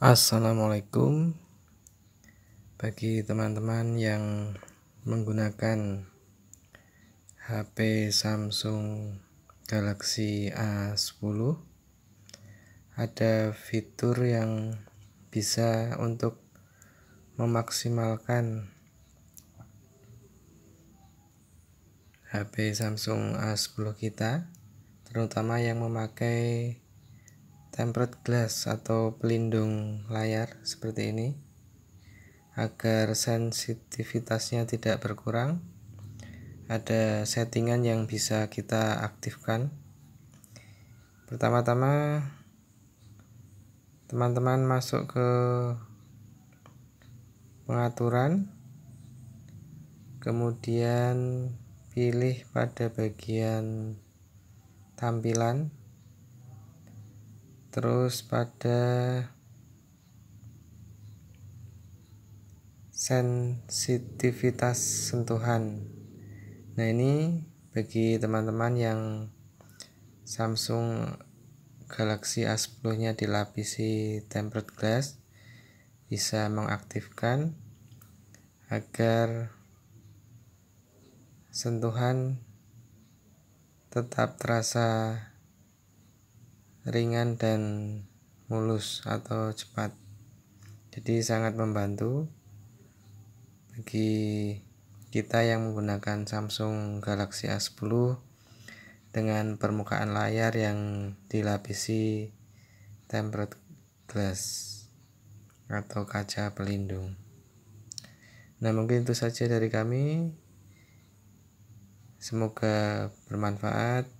Assalamualaikum bagi teman-teman yang menggunakan HP Samsung Galaxy A10 ada fitur yang bisa untuk memaksimalkan HP Samsung A10 kita terutama yang memakai tempered glass atau pelindung layar seperti ini agar sensitivitasnya tidak berkurang. Ada settingan yang bisa kita aktifkan. Pertama-tama teman-teman masuk ke pengaturan kemudian pilih pada bagian tampilan terus pada sensitivitas sentuhan. Nah ini bagi teman-teman yang Samsung Galaxy A10 nya dilapisi tempered glass bisa mengaktifkan agar sentuhan tetap terasa ringan dan mulus atau cepat. Jadi sangat membantu bagi kita yang menggunakan Samsung Galaxy A10 dengan permukaan layar yang dilapisi tempered glass atau kaca pelindung. Nah mungkin itu saja dari kami. Semoga bermanfaat